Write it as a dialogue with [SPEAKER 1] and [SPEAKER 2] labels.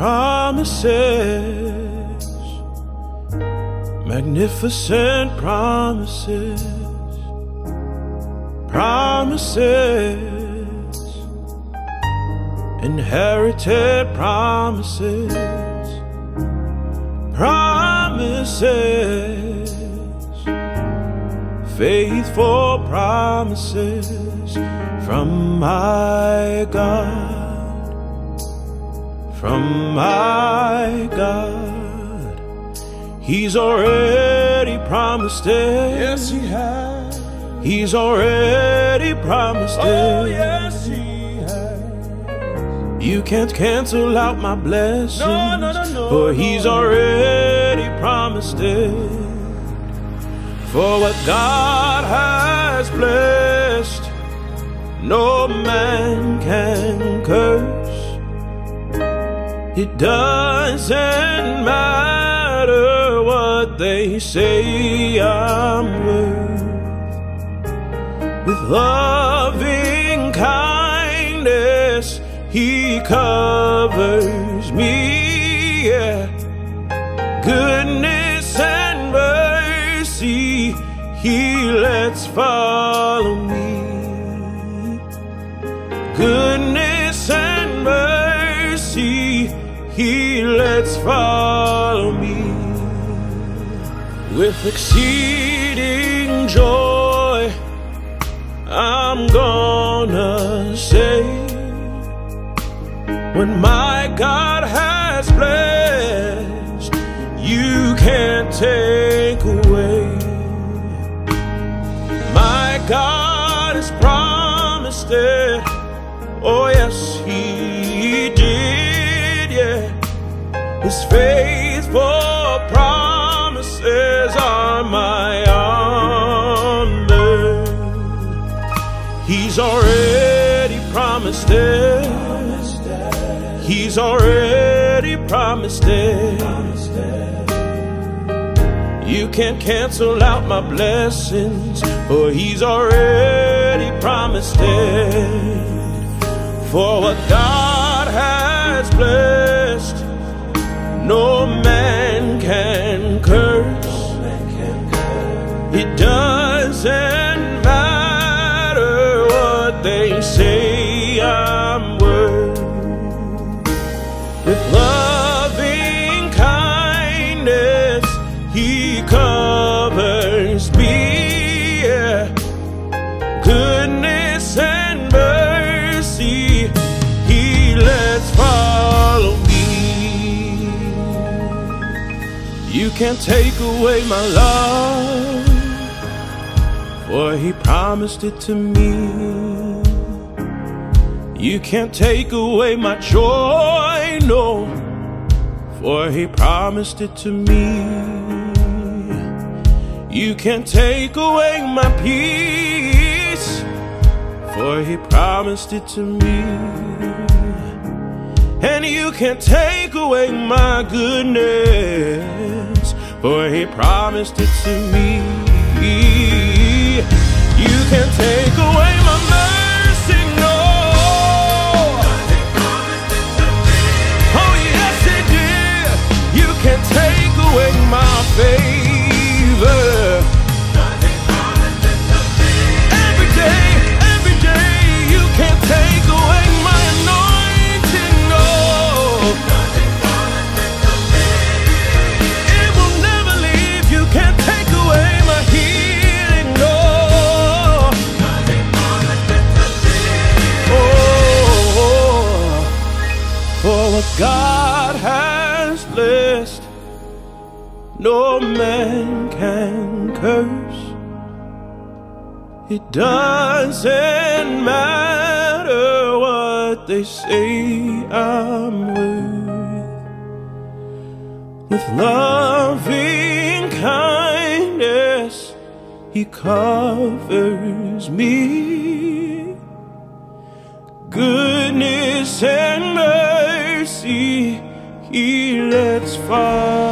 [SPEAKER 1] Promises, magnificent promises, promises, inherited promises, promises, faithful promises from my God from my God. He's already promised it.
[SPEAKER 2] Yes, He has.
[SPEAKER 1] He's already promised
[SPEAKER 2] Oh,
[SPEAKER 1] it.
[SPEAKER 2] yes, He has.
[SPEAKER 1] You can't cancel out my blessings.
[SPEAKER 2] No, no, no, no,
[SPEAKER 1] For He's already promised it. For what God has blessed, no man can curse. It doesn't matter what they say I'm worth. With loving kindness, He covers me. Yeah. Goodness and mercy, He lets follow me. Goodness He lets follow me. With exceeding joy, I'm gonna say, when my God has blessed, you can't take His faithful promises are my honor. He's already promised it. He's already promised it. You can't cancel out my blessings, for He's already promised it. For what God say I'm worth. With loving kindness, He covers me. Goodness and mercy, He lets follow me. You can't take away my love, for He promised it to me. You can't take away my joy, no, for He promised it to me. You can't take away my peace, for He promised it to me. And you can't take away my goodness, for He promised it to me. You can't take God has blessed, no man can curse. It doesn't matter what they say I'm worth. With loving kindness, He covers me. Goodness He lets me.